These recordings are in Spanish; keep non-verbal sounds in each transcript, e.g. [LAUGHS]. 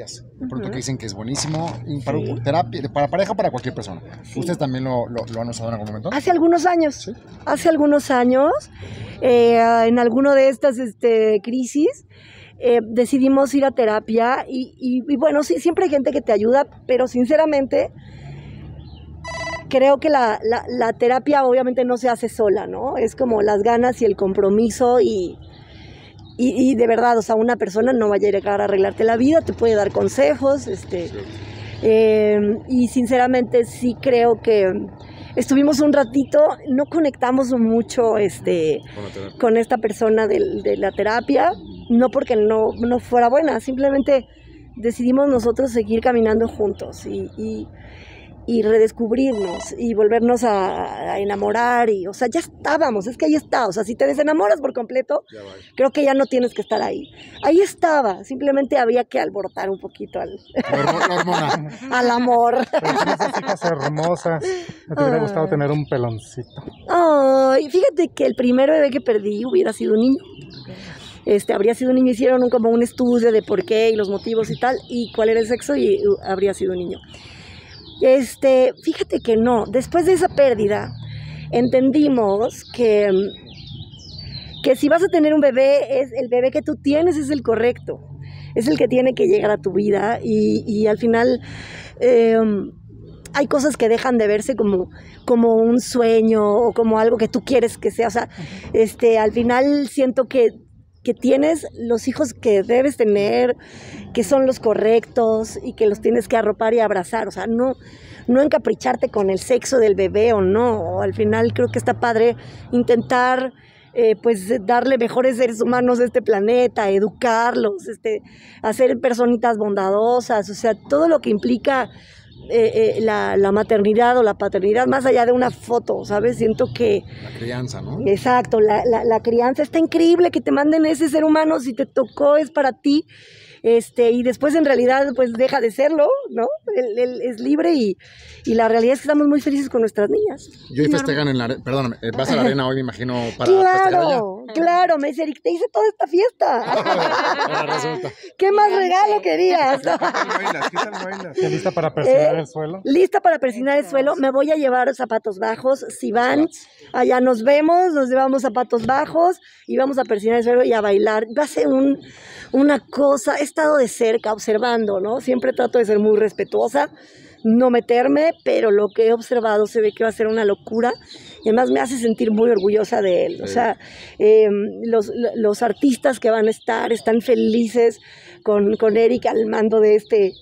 terapias, de pronto que dicen que es buenísimo, para, terapia, para pareja para cualquier persona. ¿Ustedes también lo, lo, han usado en algún momento? Hace algunos años, hace algunos años, eh, en alguno de estas este, crisis, eh, decidimos ir a terapia y, y, bueno, sí, siempre hay gente que te ayuda, pero sinceramente creo que la, la, la, terapia obviamente no se hace sola, ¿no? Es como las ganas y el compromiso y, y, de verdad, o sea, una persona no vaya a llegar a arreglarte la vida, te puede dar consejos, este, em, y sinceramente sí creo que estuvimos un ratito, no conectamos mucho este, con, esta persona de, de, la terapia, no porque no, no fuera buena, simplemente decidimos nosotros seguir caminando juntos y, y y redescubrirnos y volvernos a, enamorar y, o sea, ya estábamos, es que ahí está, o sea, si te desenamoras por completo, creo que ya no tienes que estar ahí. Ahí estaba, simplemente había que alborotar un poquito al, [LAUGHS] al amor. esas hijas hermosas, me hubiera gustado tener un peloncito. Ay, fíjate que el primer bebé que perdí hubiera sido un niño. Este, habría sido un niño, hicieron un, como un estudio de por qué y los motivos y tal, y cuál era el sexo y uh, habría sido un niño. Este, fíjate que no, después de esa pérdida, entendimos que, que si vas a tener un bebé, es el bebé que tú tienes es el correcto, es el que tiene que llegar a tu vida y, al final em, hay cosas que dejan de verse como, como un sueño o como algo que tú quieres que sea. O sea, este, al final siento que que tienes los hijos que debes tener, que son los correctos y que los tienes que arropar y abrazar. O sea, no, no encapricharte con el sexo del bebé o no. Al final creo que está padre intentar eh, pues darle mejores seres humanos a este planeta, educarlos, este, hacer personitas bondadosas, o sea, todo lo que implica eh, eh, la, la, maternidad o la paternidad, más allá de una foto, ¿sabes? Siento que... La crianza, ¿no? Exacto, la, la, la crianza está increíble, que te manden ese ser humano, si te tocó es para ti este, y después en realidad pues deja de serlo, ¿no? Él, es libre y, y, la realidad es que estamos muy felices con nuestras niñas. Y hoy festejan en la arena, perdóname, eh, vas a la arena hoy me imagino para Claro, claro, me dice Eric, te hice toda esta fiesta. [LAUGHS] ¿Qué más regalo querías? ¿Estás [LAUGHS] lista para persinar el suelo? Lista para persinar el suelo, me voy a llevar zapatos bajos, si van, allá nos vemos, nos llevamos zapatos bajos y vamos a persinar el suelo y a bailar. Va a ser un, una cosa, estado de cerca observando, ¿no? Siempre trato de ser muy respetuosa, no meterme, pero lo que he observado se ve que va a ser una locura y además me hace sentir muy orgullosa de él. O sea, em, los, los, artistas que van a estar están felices con, con Eric al mando de este,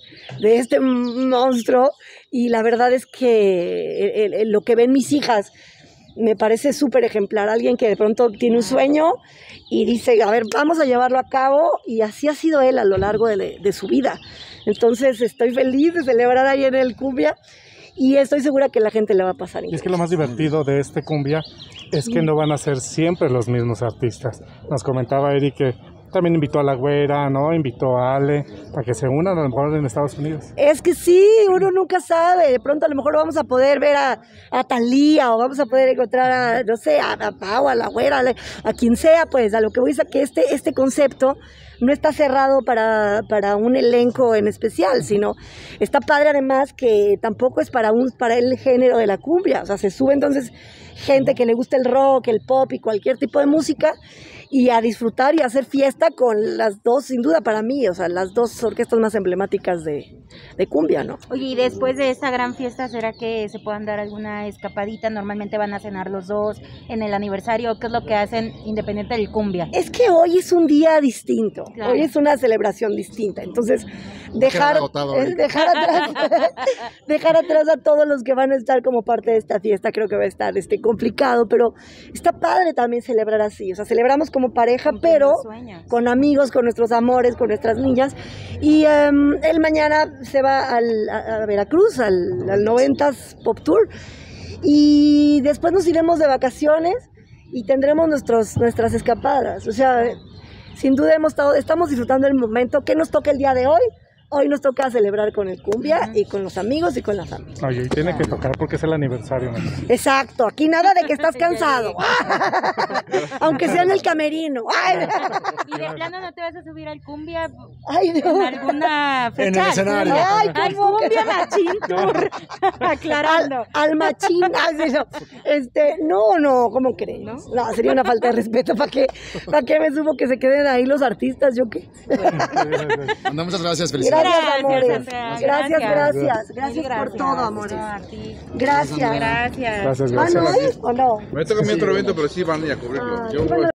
de este monstruo y la verdad es que lo que ven mis hijas me parece súper ejemplar. Alguien que de pronto tiene un sueño y dice, a ver, vamos a llevarlo a cabo. Y así ha sido él a lo largo de, de su vida. Entonces estoy feliz de celebrar ahí en el cumbia y estoy segura que la gente le va a pasar. Y es que lo más divertido de este cumbia es que no van a ser siempre los mismos artistas. Nos comentaba Eric que también invitó a la güera, ¿no? Invitó a Ale para que se unan a lo mejor en Estados Unidos. Es que sí, uno nunca sabe. De pronto a lo mejor vamos a poder ver a, a Talía o vamos a poder encontrar a, no sé, a, Pau, a la güera, a, quien sea, pues. A lo que voy a que este, este concepto no está cerrado para, para un elenco en especial, sino está padre además que tampoco es para, un, para el género de la cumbia. O sea, se sube entonces gente que le gusta el rock, el pop y cualquier tipo de música y a disfrutar y a hacer fiesta con las dos, sin duda para mí, o sea, las dos orquestas más emblemáticas de, de cumbia, ¿no? Oye, y después de esa gran fiesta, ¿será que se puedan dar alguna escapadita? Normalmente van a cenar los dos en el aniversario, ¿qué es lo que hacen independiente del cumbia? Es que hoy es un día distinto, hoy es una celebración distinta, entonces dejar, dejar, atrás, [LAUGHS] dejar atrás a todos los que van a estar como parte de esta fiesta, creo que va a estar este, complicado, pero está padre también celebrar así, o sea, celebramos como pareja, pero con amigos, con nuestros amores, con nuestras niñas. Y um, él mañana se va al, a, Veracruz, al, al 90s Pop Tour. Y después nos iremos de vacaciones y tendremos nuestros, nuestras escapadas. O sea, sin duda hemos estado, estamos disfrutando el momento. ¿Qué nos toca el día de hoy? Hoy nos toca celebrar con el cumbia y con los amigos y con la familia. Oye, y tiene que tocar porque es el aniversario. ¿no? Exacto, aquí nada de que estás [LAUGHS] cansado. [LAUGHS] Aunque sea en el camerino. Ay, Y de plano no te vas a subir al cumbia ay, en Dios. alguna fecha. En el escenario. Ay, Al ¿cómo que- cumbia machín [LAUGHS] tour. Aclarando. Al, al machín, no. este, no, no, ¿cómo crees? No, sería una falta de respeto, ¿para qué, ¿para qué me supo que se queden ahí los artistas? ¿Yo qué? Anda, muchas gracias, felicidades. Gracias, amores. Andrea, Gracias, gracias. Mil Gracias por todo, amores. Gracias. Gracias. Gracias, ¿Ah, gracias. o no? Me toca mi otro evento, pero sí van a ir a cubrirlo. Ah, Yo